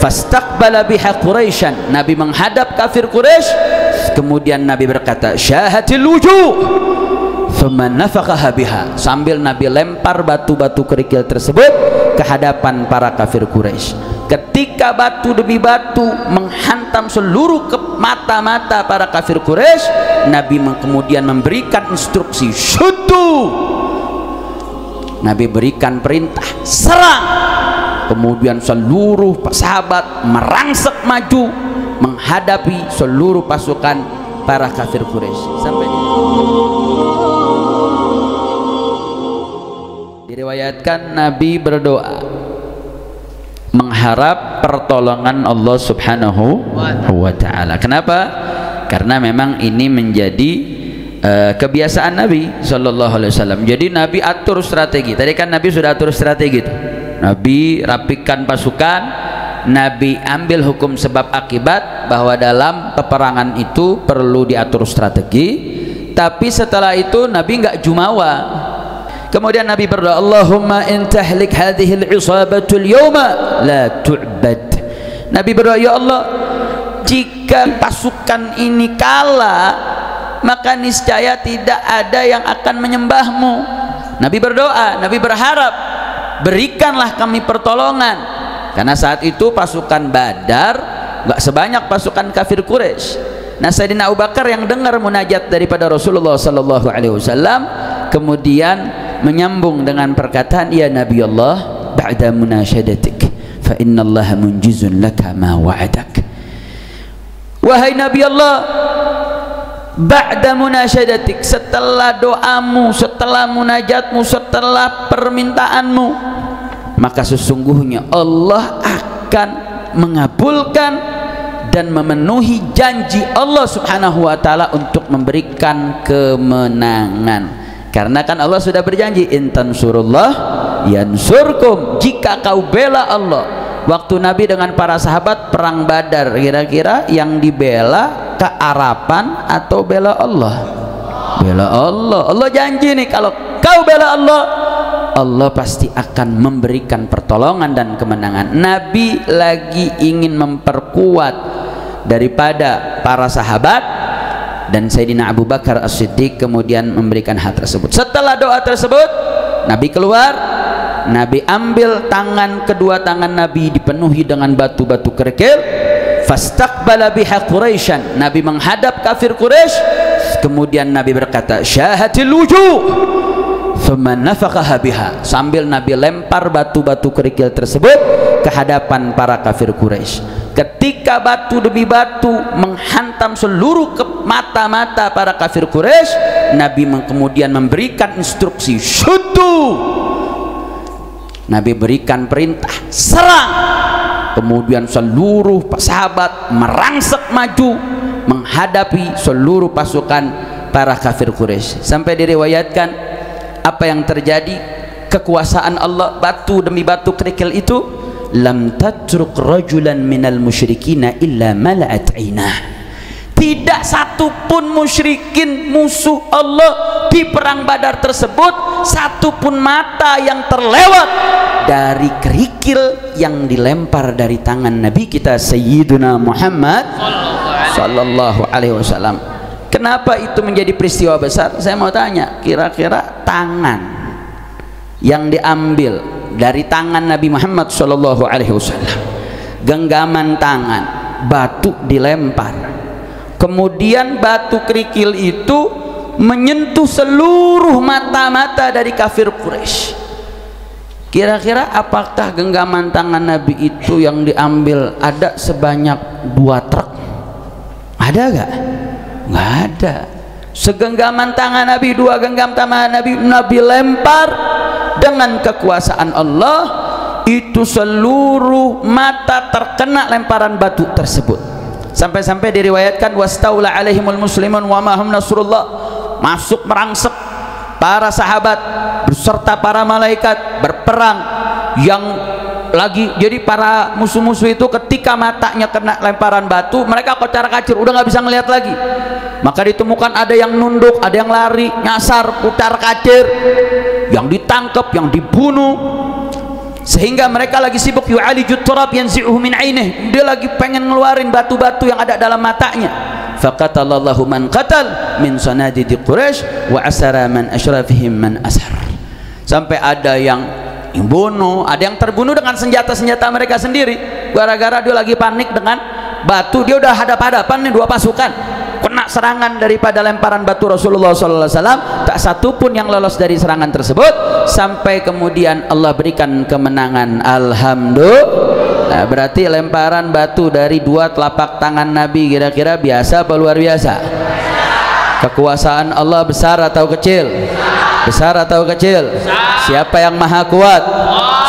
fastaqbala biha Quraisyan. Nabi menghadap kafir Quraisy. Kemudian Nabi berkata syahatil wujuh. Thumma nafaqaha biha. Sambil Nabi lempar batu-batu kerikil tersebut ke hadapan para kafir Quraisy. Ketika batu demi batu menghantam seluruh mata-mata para kafir Quraisy Nabi kemudian memberikan instruksi syutu Nabi berikan perintah serang kemudian seluruh sahabat merangsek maju menghadapi seluruh pasukan para kafir Quraisy sampai di diriwayatkan Nabi berdoa mengharap pertolongan Allah Subhanahu wa taala. Kenapa? Karena memang ini menjadi uh, kebiasaan Nabi sallallahu alaihi wasallam. Jadi Nabi atur strategi. Tadi kan Nabi sudah atur strategi itu. Nabi rapikan pasukan, Nabi ambil hukum sebab akibat bahwa dalam peperangan itu perlu diatur strategi. Tapi setelah itu Nabi enggak jumawa, Kemudian Nabi berdoa, Allahumma in tahlik hadhihi al-isabatu al-yawma la tu'bad. Nabi berdoa, ya Allah, jika pasukan ini kalah, maka niscaya tidak ada yang akan menyembahmu. Nabi berdoa, Nabi berharap, berikanlah kami pertolongan. Karena saat itu pasukan Badar enggak sebanyak pasukan kafir Quraisy. Nah, Sayyidina Abu Bakar yang dengar munajat daripada Rasulullah sallallahu alaihi wasallam kemudian menyambung dengan perkataan ya Nabi Allah ba'da munasyadatik fa inna Allah munjizun laka ma wa'adak wahai Nabi Allah ba'da munasyadatik setelah doamu setelah munajatmu setelah permintaanmu maka sesungguhnya Allah akan mengabulkan dan memenuhi janji Allah subhanahu wa ta'ala untuk memberikan kemenangan. Karena kan Allah sudah berjanji intan surullah yansurkum. Jika kau bela Allah waktu Nabi dengan para sahabat perang badar. Kira-kira yang dibela kearapan atau bela Allah? Bela Allah. Allah janji nih kalau kau bela Allah Allah pasti akan memberikan pertolongan dan kemenangan. Nabi lagi ingin memperkuat daripada para sahabat dan Sayyidina Abu Bakar As-Siddiq kemudian memberikan hal tersebut. Setelah doa tersebut Nabi keluar Nabi ambil tangan kedua tangan Nabi dipenuhi dengan batu-batu kerikil. Fastaqbala biha Quraisyan. Nabi menghadap kafir Quraisy kemudian Nabi berkata syahatil wujuh thumma nafaqaha biha. Sambil Nabi lempar batu-batu kerikil tersebut ke hadapan para kafir Quraisy ketika batu demi batu menghantam seluruh mata-mata para kafir Quraisy Nabi kemudian memberikan instruksi syutu Nabi berikan perintah serang. Kemudian seluruh sahabat merangsek maju menghadapi seluruh pasukan para kafir Quraisy. Sampai diriwayatkan apa yang terjadi kekuasaan Allah batu demi batu kerikil itu lam tatruk rajulan minal musyrikina illa mala'at ainah. Tidak satupun musyrikin musuh Allah di perang badar tersebut satupun mata yang terlewat dari kerikil yang dilempar dari tangan Nabi kita Sayyiduna Muhammad sallallahu alaihi wasallam. Kenapa itu menjadi peristiwa besar? Saya mau tanya kira-kira tangan yang diambil dari tangan Nabi Muhammad sallallahu alaihi wasallam genggaman tangan batu dilempar kemudian batu kerikil itu menyentuh seluruh mata-mata dari kafir Quraisy. Kira-kira apakah genggaman tangan Nabi itu yang diambil ada sebanyak dua truk? Ada gak? nggak ada. Segenggaman tangan Nabi dua genggam tangan Nabi Nabi lempar dengan kekuasaan Allah itu seluruh mata terkena lemparan batu tersebut. Sampai-sampai diriwayatkan wastaula alaihimul muslimun wa mahum nasrullah masuk merangsek para sahabat beserta para malaikat berperang yang lagi jadi para musuh-musuh itu ketika matanya kena lemparan batu mereka kocar kacir udah nggak bisa ngelihat lagi. Maka ditemukan ada yang nunduk ada yang lari nyasar putar kacir yang ditangkap yang dibunuh. Sehingga mereka lagi sibuk yu'alijut turab yanzi'uhu min ainih. Dia lagi pengen ngeluarin batu-batu yang ada dalam matanya faqatalallahu man qatal min sanadidi quraisy wa asara man asyrafihim man asar sampai ada yang bunuh ada yang terbunuh dengan senjata-senjata mereka sendiri. Gara-gara dia lagi panik dengan batu dia udah hadap-hadapan nih dua pasukan. Kena serangan daripada lemparan batu Rasulullah SAW tak satu pun yang lolos dari serangan tersebut. Sampai kemudian Allah berikan kemenangan. Alhamdulillah nah, berarti lemparan batu dari dua telapak tangan Nabi kira-kira biasa apa luar biasa? Kekuasaan Allah besar atau kecil? Besar atau kecil? Siapa yang maha kuat?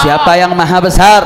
Siapa yang maha besar?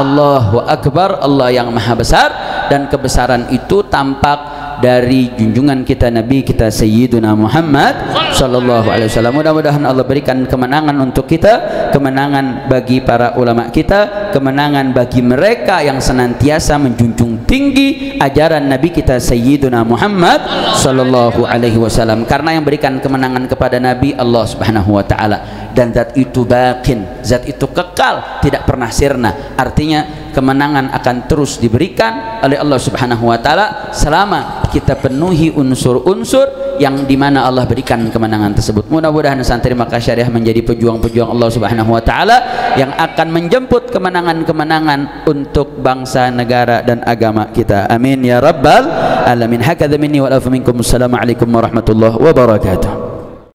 Allahu Akbar Allah yang maha besar. Dan kebesaran itu tampak dari junjungan kita Nabi kita Sayyiduna Muhammad sallallahu alaihi wasallam. Mudah-mudahan Allah berikan kemenangan untuk kita, kemenangan bagi para ulama kita, kemenangan bagi mereka yang senantiasa menjunjung tinggi ajaran Nabi kita Sayyiduna Muhammad sallallahu alaihi wasallam. Karena yang berikan kemenangan kepada Nabi Allah Subhanahu wa taala dan zat itu bakin, zat itu kekal, tidak pernah sirna. Artinya kemenangan akan terus diberikan oleh Allah Subhanahu wa taala selama kita penuhi unsur-unsur yang dimana Allah berikan kemenangan tersebut. Mudah-mudahan santri maka syariah menjadi pejuang-pejuang Allah subhanahu wa ta'ala yang akan menjemput kemenangan-kemenangan untuk bangsa, negara dan agama kita. Amin ya rabbal alamin. Hakadha minni wa minkum. Assalamualaikum warahmatullahi wabarakatuh